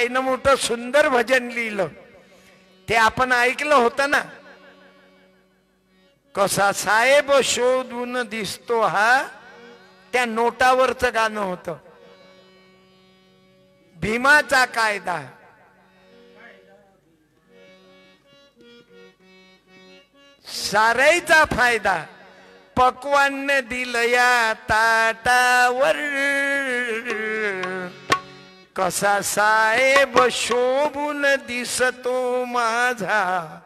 त्यानं मोठं सुंदर भजन लिहिलं. ते आपण ऐकलं होतं ना. कसा साहेब शोधून दिसतो हा? त्या नोटावरच गाणं होतं. भीमाचा कायदा. साराईचा फायदा. पकवान दिलया ताटावर. कसा साहेब शोभून दिसतो माझा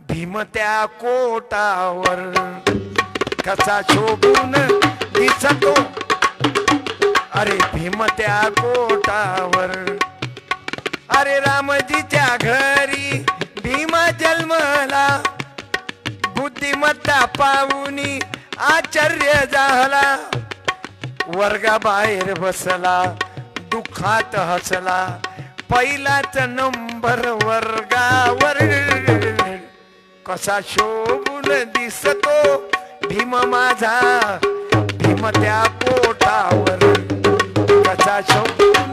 भीम त्या कोटावर. कसा शोभून दिसतो? अरे भीम त्या कोटावर. अरे रामजीच्या घरी भीमा जन्मला. बुद्धिमत्ता पाहुनी आश्चर्य झाला. वर्गाबाहेर बसला. दुःखात हसला. पहिलाच नंबर वर्गावर. कसा शोभून दिसतो भीम माझा भीम त्या पोटावर. कसा शोभून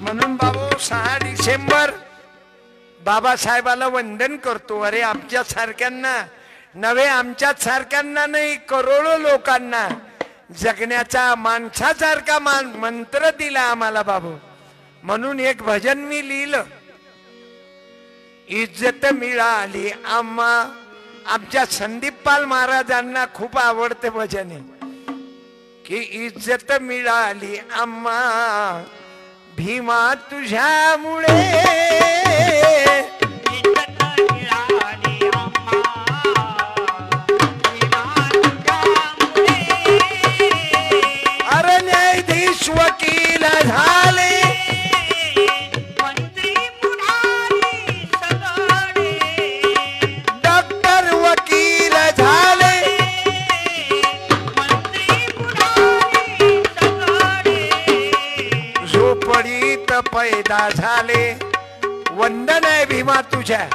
म्हणून बाबू सहा डिसेंबर बाबासाहेबाला वंदन करतो. अरे आमच्या सारख्यांना नव्हे आमच्याच सारख्यांना नाही करोडो लोकांना. जगण्याचा माणसासारखा मान मंत्र दिला आम्हाला बाबू. म्हणून एक भजन मी लिहिलं. इज्जत मिळाली आम्हा. आमच्या संदीप पाल महाराजांना खूप आवडते भजन. की इज्जत मिळाली आम्हा. भीमा तुझ्यामुळे झोपडीत पैदा झाले. वंदन आहे भीमा तुझ्या.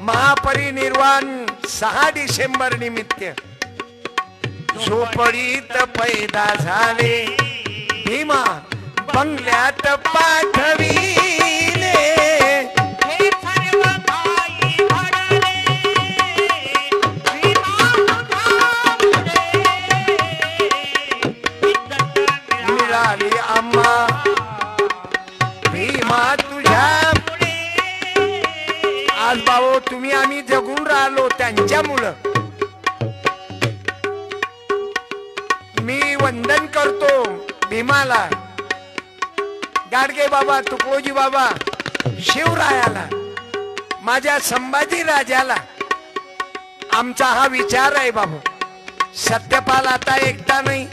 महापरिनिर्वाण सहा डिसेंबर निमित्त. झोपडीत पैदा झाले भीमा बंगल्यात पाठविले. मिळाली आम्हा तुम्ही आम्ही जगून राहिलो त्यांच्यामुळं. मी वंदन करतो भीमाला. गाडगे बाबा तुकोजी बाबा शिवरायाला माझ्या संभाजी राजाला. आमचा हा विचार आहे बाबू. सत्यपाल आता एकटा नाही.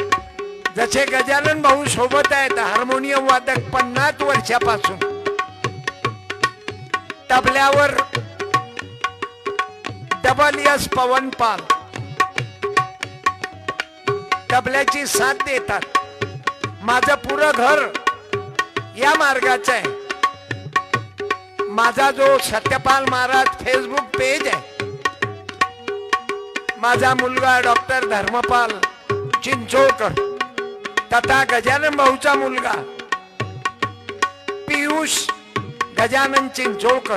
जसे गजानन भाऊ सोबत आहेत हार्मोनियम वादक पन्नास वर्षापासून. तबल्यावर डबल यस पवन पाल. तबल्याची साथ देतात. माझं पुरं घर या मार्गाचं आहे. माझा जो सत्यपाल महाराज फेसबुक पेज आहे. माझा मुलगा डॉक्टर धर्मपाल चिंचोळकर. तथा गजानन भाऊचा मुलगा पियुष गजानन चिंचोळकर.